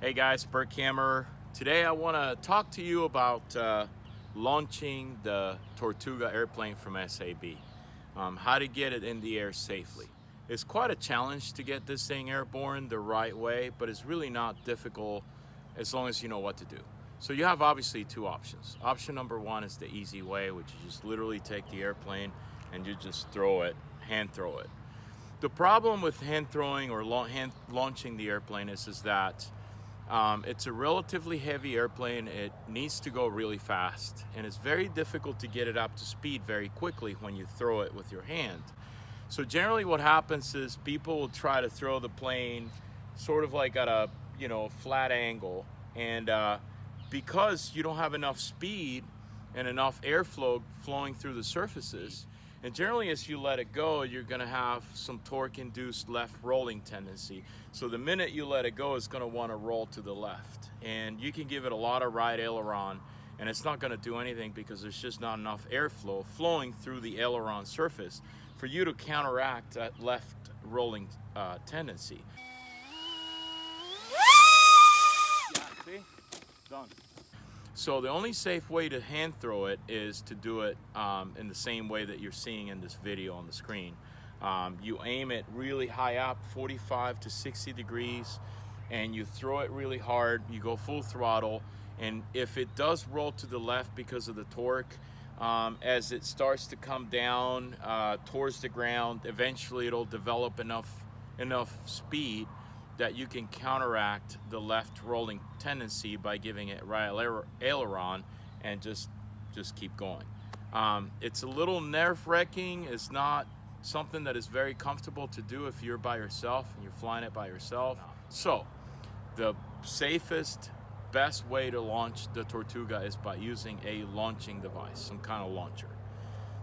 Hey guys, Bert Kammerer. Today I want to talk to you about uh, launching the Tortuga airplane from SAB. Um, how to get it in the air safely. It's quite a challenge to get this thing airborne the right way, but it's really not difficult as long as you know what to do. So you have obviously two options. Option number one is the easy way, which is just literally take the airplane and you just throw it, hand throw it. The problem with hand throwing or la hand launching the airplane is, is that um, it's a relatively heavy airplane. It needs to go really fast and it's very difficult to get it up to speed very quickly when you throw it with your hand. So generally what happens is people will try to throw the plane sort of like at a, you know, flat angle and uh, because you don't have enough speed and enough airflow flowing through the surfaces, and generally as you let it go, you're gonna have some torque induced left rolling tendency. So the minute you let it go, it's gonna wanna roll to the left. And you can give it a lot of right aileron and it's not gonna do anything because there's just not enough airflow flowing through the aileron surface for you to counteract that left rolling uh, tendency. See? Done. So the only safe way to hand throw it is to do it um, in the same way that you're seeing in this video on the screen. Um, you aim it really high up, 45 to 60 degrees, and you throw it really hard. You go full throttle, and if it does roll to the left because of the torque, um, as it starts to come down uh, towards the ground, eventually it'll develop enough enough speed that you can counteract the left rolling tendency by giving it right aileron and just just keep going. Um, it's a little nerve-wracking. It's not something that is very comfortable to do if you're by yourself and you're flying it by yourself. So the safest, best way to launch the Tortuga is by using a launching device, some kind of launcher.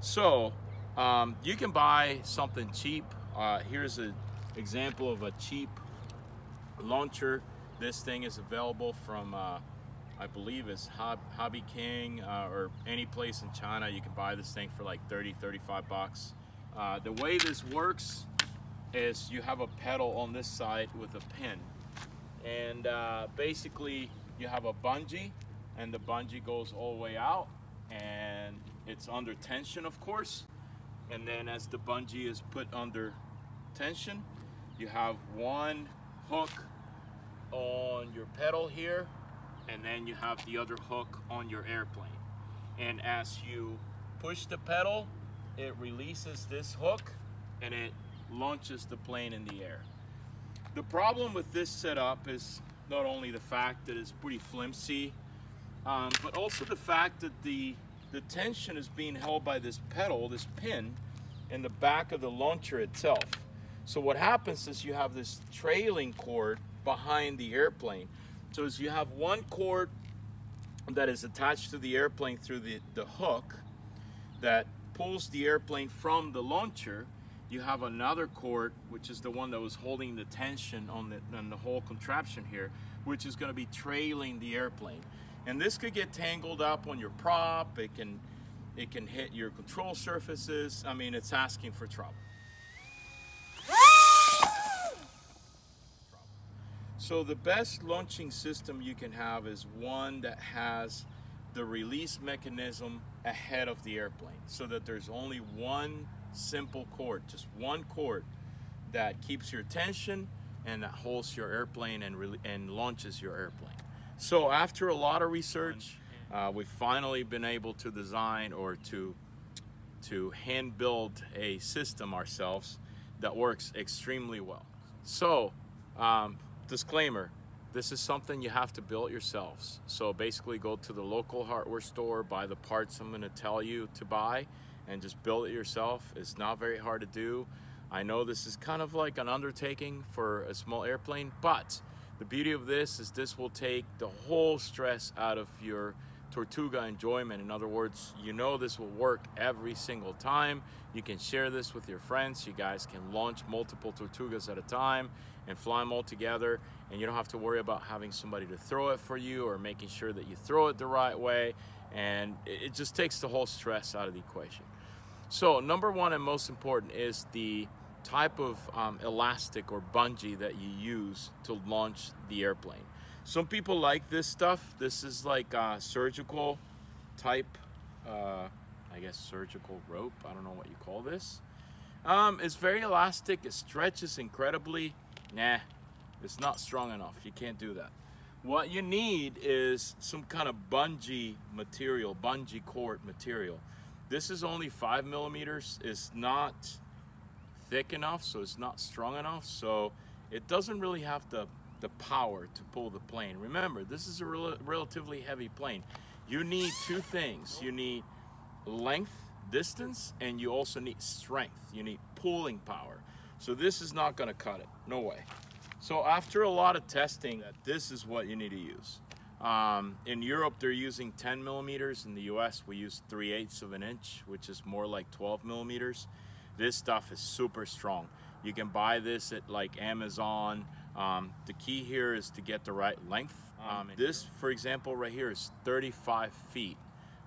So um, you can buy something cheap. Uh, here's an example of a cheap launcher. This thing is available from, uh, I believe it's Hob Hobby King uh, or any place in China. You can buy this thing for like 30, 35 bucks. Uh, the way this works is you have a pedal on this side with a pin. And uh, basically you have a bungee and the bungee goes all the way out and it's under tension of course. And then as the bungee is put under tension, you have one hook on your pedal here and then you have the other hook on your airplane. And as you push the pedal it releases this hook and it launches the plane in the air. The problem with this setup is not only the fact that it's pretty flimsy um, but also the fact that the the tension is being held by this pedal this pin in the back of the launcher itself so what happens is you have this trailing cord behind the airplane. So as you have one cord that is attached to the airplane through the, the hook that pulls the airplane from the launcher, you have another cord, which is the one that was holding the tension on the, on the whole contraption here, which is gonna be trailing the airplane. And this could get tangled up on your prop, it can, it can hit your control surfaces. I mean, it's asking for trouble. So the best launching system you can have is one that has the release mechanism ahead of the airplane so that there's only one simple cord, just one cord that keeps your tension and that holds your airplane and, and launches your airplane. So after a lot of research, uh, we've finally been able to design or to, to hand build a system ourselves that works extremely well. So um, disclaimer, this is something you have to build yourselves. So basically go to the local hardware store, buy the parts I'm gonna tell you to buy and just build it yourself. It's not very hard to do. I know this is kind of like an undertaking for a small airplane, but the beauty of this is this will take the whole stress out of your Tortuga enjoyment. In other words, you know this will work every single time. You can share this with your friends. You guys can launch multiple Tortugas at a time and fly them all together and you don't have to worry about having somebody to throw it for you or making sure that you throw it the right way and it just takes the whole stress out of the equation. So number one and most important is the type of um, elastic or bungee that you use to launch the airplane. Some people like this stuff. This is like a surgical type, uh, I guess surgical rope. I don't know what you call this. Um, it's very elastic. It stretches incredibly. Nah, it's not strong enough. You can't do that. What you need is some kind of bungee material, bungee cord material. This is only five millimeters. It's not thick enough, so it's not strong enough. So it doesn't really have the, the power to pull the plane. Remember, this is a rel relatively heavy plane. You need two things. You need length, distance, and you also need strength. You need pulling power. So this is not gonna cut it, no way. So after a lot of testing, this is what you need to use. Um, in Europe, they're using 10 millimeters. In the US, we use 3 eighths of an inch, which is more like 12 millimeters. This stuff is super strong. You can buy this at like Amazon. Um, the key here is to get the right length. Um, this, for example, right here is 35 feet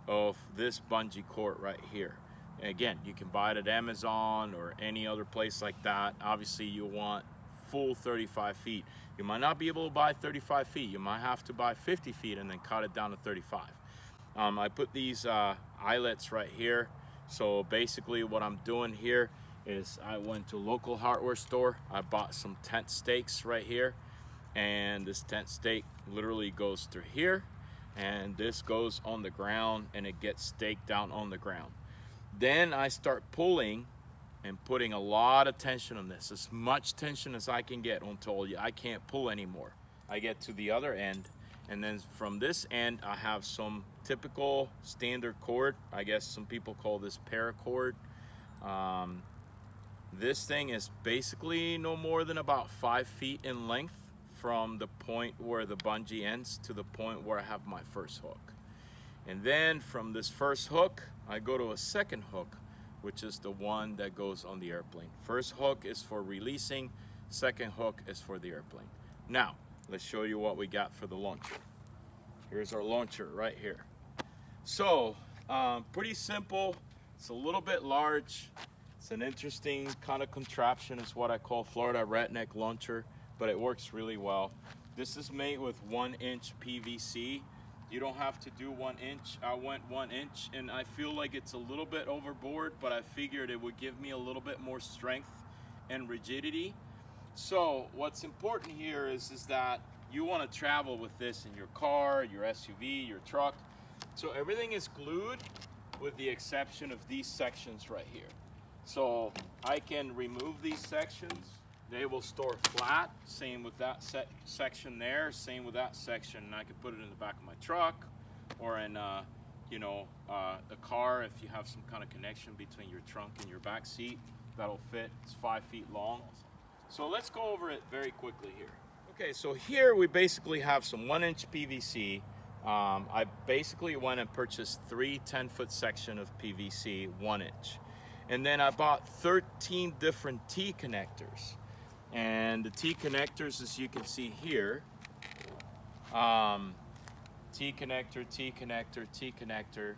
of this bungee cord right here. And again, you can buy it at Amazon or any other place like that. Obviously, you want full 35 feet. You might not be able to buy 35 feet. You might have to buy 50 feet and then cut it down to 35. Um, I put these uh, eyelets right here. So basically what I'm doing here is I went to local hardware store. I bought some tent stakes right here. And this tent stake literally goes through here. And this goes on the ground and it gets staked down on the ground. Then I start pulling and putting a lot of tension on this, as much tension as I can get until I can't pull anymore. I get to the other end and then from this end I have some typical standard cord. I guess some people call this paracord. Um, this thing is basically no more than about five feet in length from the point where the bungee ends to the point where I have my first hook. And then from this first hook, I go to a second hook which is the one that goes on the airplane. First hook is for releasing, second hook is for the airplane. Now, let's show you what we got for the launcher. Here's our launcher right here. So, um, pretty simple. It's a little bit large. It's an interesting kind of contraption. It's what I call Florida redneck launcher, but it works really well. This is made with one inch PVC you don't have to do one inch. I went one inch and I feel like it's a little bit overboard, but I figured it would give me a little bit more strength and rigidity. So what's important here is, is that you want to travel with this in your car, your SUV, your truck. So everything is glued with the exception of these sections right here. So I can remove these sections they will store flat, same with that section there, same with that section. And I could put it in the back of my truck or in, uh, you know, uh, a car if you have some kind of connection between your trunk and your back seat. That'll fit, it's five feet long. So let's go over it very quickly here. Okay, so here we basically have some one inch PVC. Um, I basically went and purchased three 10 foot section of PVC, one inch. And then I bought 13 different T connectors. And the T connectors, as you can see here, um, T connector, T connector, T connector,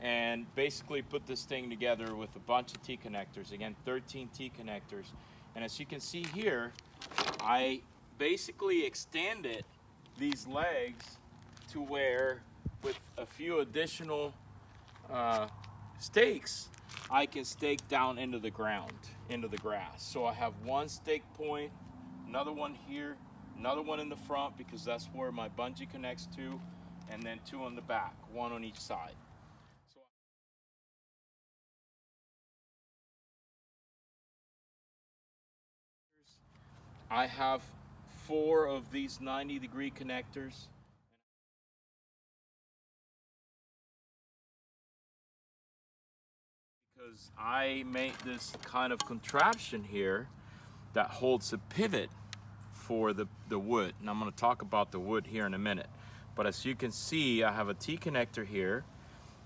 and basically put this thing together with a bunch of T connectors. Again, 13 T connectors. And as you can see here, I basically extended these legs to where with a few additional uh, stakes, I can stake down into the ground, into the grass. So I have one stake point, another one here, another one in the front because that's where my bungee connects to, and then two on the back, one on each side. I have four of these 90 degree connectors. Because I made this kind of contraption here that holds a pivot for the, the wood. And I'm going to talk about the wood here in a minute. But as you can see, I have a T-connector here,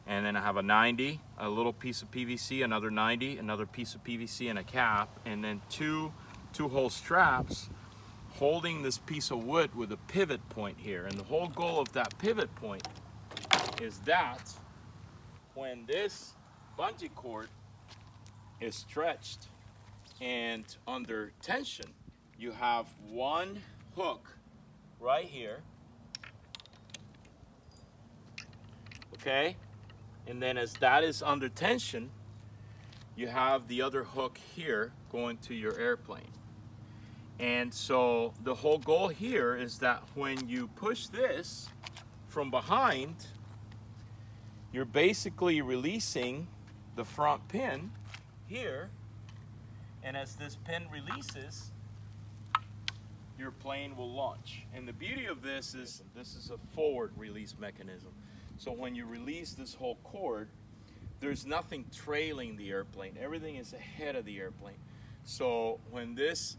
and then I have a 90, a little piece of PVC, another 90, another piece of PVC and a cap, and then two two-hole straps holding this piece of wood with a pivot point here. And the whole goal of that pivot point is that when this bungee cord is stretched and under tension, you have one hook right here. Okay? And then as that is under tension, you have the other hook here going to your airplane. And so the whole goal here is that when you push this from behind, you're basically releasing the front pin here. And as this pin releases, your plane will launch. And the beauty of this is this is a forward release mechanism. So when you release this whole cord, there's nothing trailing the airplane. Everything is ahead of the airplane. So when this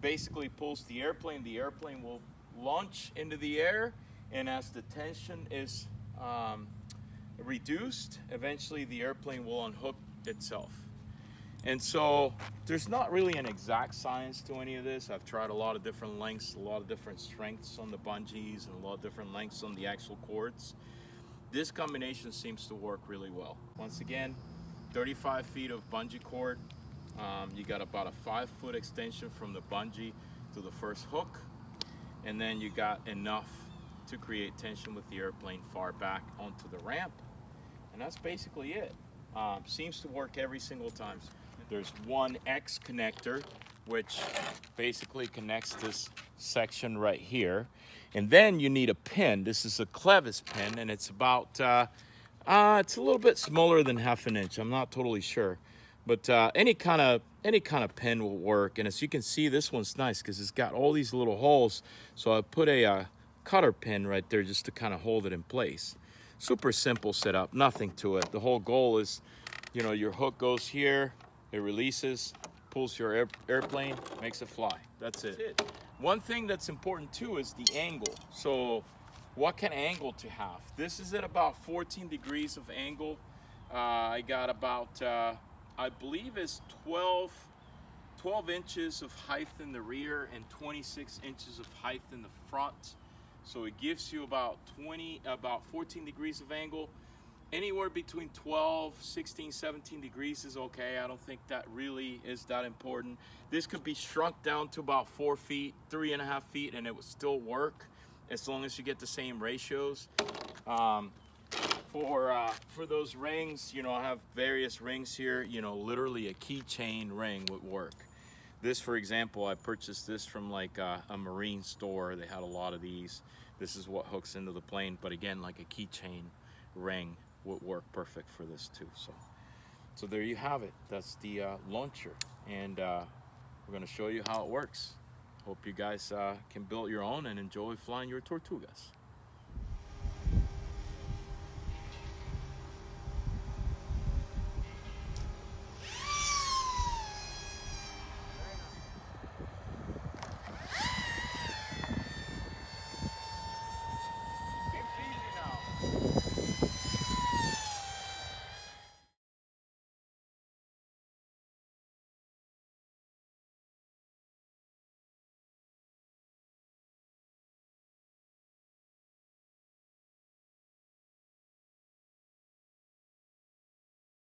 basically pulls the airplane, the airplane will launch into the air and as the tension is um, reduced, eventually the airplane will unhook itself. And so there's not really an exact science to any of this. I've tried a lot of different lengths, a lot of different strengths on the bungees, and a lot of different lengths on the actual cords. This combination seems to work really well. Once again, 35 feet of bungee cord. Um, you got about a five foot extension from the bungee to the first hook. And then you got enough to create tension with the airplane far back onto the ramp. And that's basically it. Um, seems to work every single time. There's one X connector, which basically connects this section right here. And then you need a pin. This is a clevis pin, and it's about, uh, uh, it's a little bit smaller than half an inch. I'm not totally sure. But uh, any kind of any kind of pin will work. And as you can see, this one's nice because it's got all these little holes. So I put a uh, cutter pin right there just to kind of hold it in place. Super simple setup, nothing to it. The whole goal is, you know, your hook goes here, it releases, pulls your air, airplane, makes it fly. That's it. That's it. One thing that's important too is the angle. So what kind of angle to have? This is at about 14 degrees of angle. Uh, I got about, uh, I believe is 12, 12 inches of height in the rear and 26 inches of height in the front. So it gives you about 20, about 14 degrees of angle. Anywhere between 12, 16, 17 degrees is okay. I don't think that really is that important. This could be shrunk down to about four feet, three and a half feet, and it would still work as long as you get the same ratios. Um, for uh, for those rings, you know, I have various rings here. You know, literally a keychain ring would work. This, for example, I purchased this from like a, a, marine store. They had a lot of these. This is what hooks into the plane. But again, like a keychain ring would work perfect for this too. So, so there you have it. That's the uh, launcher. And uh, we're gonna show you how it works. Hope you guys uh, can build your own and enjoy flying your Tortugas.